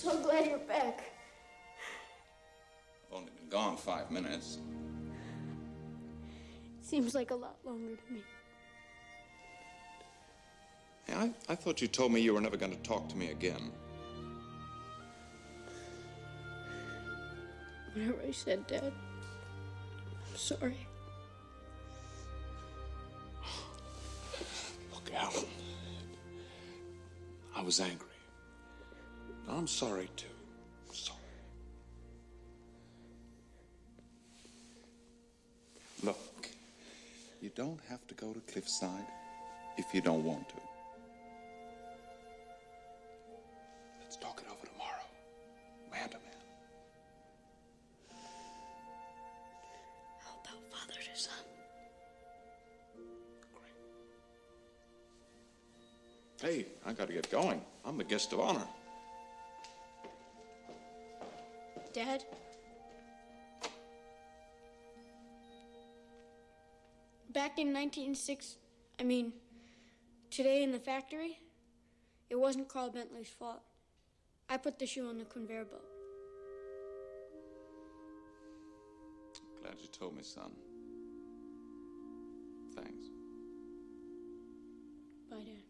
so glad you're back. I've only been gone five minutes. Seems like a lot longer to me. Hey, I, I thought you told me you were never going to talk to me again. Whatever I said, Dad. I'm sorry. Look, Alan. I was angry. I'm sorry, too. I'm sorry. Look, you don't have to go to Cliffside if you don't want to. Let's talk it over tomorrow, man to man. How about father to son? Great. Hey, I gotta get going. I'm the guest of honor. Dad? Back in 1960, I mean, today in the factory, it wasn't Carl Bentley's fault. I put the shoe on the conveyor belt. Glad you told me, son. Thanks. Bye, Dad.